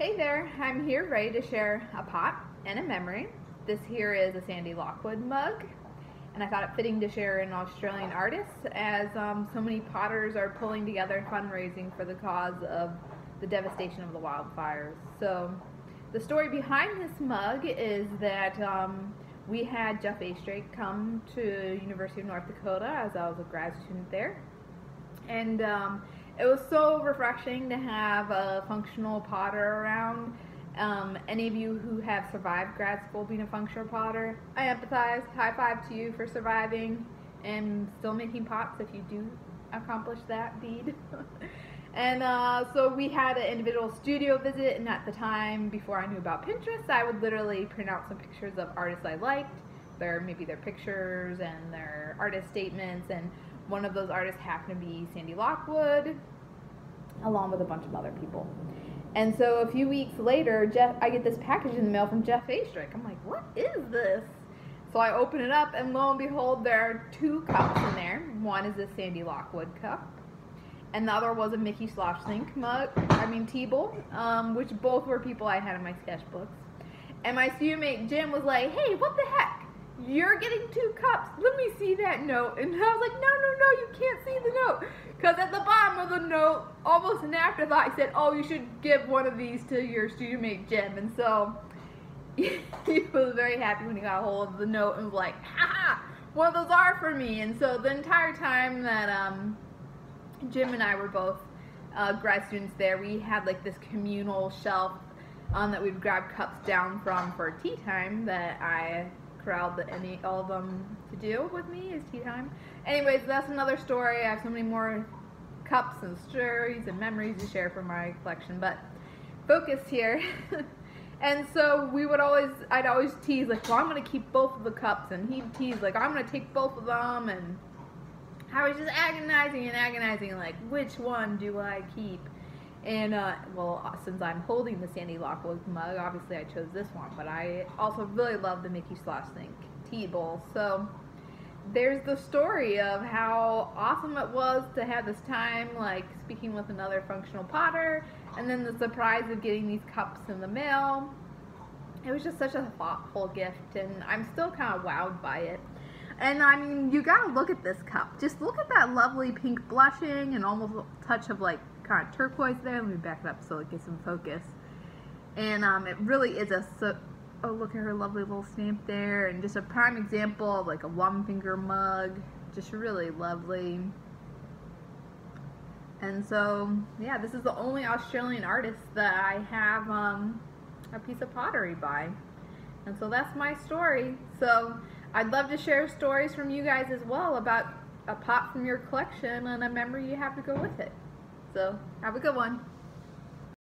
Hey there, I'm here ready to share a pot and a memory. This here is a Sandy Lockwood mug, and I thought it fitting to share an Australian artist as um, so many potters are pulling together fundraising for the cause of the devastation of the wildfires. So the story behind this mug is that um, we had Jeff Oestreich come to University of North Dakota as I was a grad student there. And um, it was so refreshing to have a functional potter around. Um, any of you who have survived grad school being a functional potter, I empathize. High five to you for surviving and still making pots if you do accomplish that deed. and uh, so we had an individual studio visit, and at the time, before I knew about Pinterest, I would literally print out some pictures of artists I liked, their maybe their pictures and their artist statements, and one of those artists happened to be Sandy Lockwood, along with a bunch of other people. And so a few weeks later, Jeff, I get this package in the mail from Jeff Oestreich. I'm like, what is this? So I open it up, and lo and behold, there are two cups in there. One is a Sandy Lockwood cup, and the other was a Micki Schloessingk mug, I mean tea bowl, um, which both were people I had in my sketchbooks. And my student mate Jim was like, hey, what the heck? You're getting two cups. Let me see that note. And I was like, no, no, no, you can't see the note. Because at the bottom of the note, almost an afterthought, he said, oh, you should give one of these to your student mate Jim. And so he was very happy when he got a hold of the note and was like, ha one of those are for me. And so the entire time that um, Jim and I were both uh, grad students there, we had like this communal shelf um, that we'd grab cups down from for tea time that I corralled the, any all of them to do with me is tea time. Anyways, that's another story. I have so many more cups and stories and memories to share from my collection, but focus here. and so we would always, I'd always tease like, well, I'm gonna keep both of the cups, and he'd tease like, I'm gonna take both of them, and I was just agonizing and agonizing, like, which one do I keep? And, uh, well, since I'm holding the Sandy Lockwood mug, obviously I chose this one, but I also really love the Micki Schloessingk tea bowl. So there's the story of how awesome it was to have this time, like, speaking with another functional potter, and then the surprise of getting these cups in the mail. It was just such a thoughtful gift, and I'm still kind of wowed by it. And I mean, you gotta look at this cup. Just look at that lovely pink blushing and almost a touch of like kind of turquoise there. Let me back it up so it gets some focus. And um, it really is a, so, oh look at her lovely little stamp there. And just a prime example of like a one finger mug. Just really lovely. And so, yeah, this is the only Australian artist that I have um, a piece of pottery by. And so that's my story. So I'd love to share stories from you guys as well about a pot from your collection and a memory you have to go with it. So have a good one.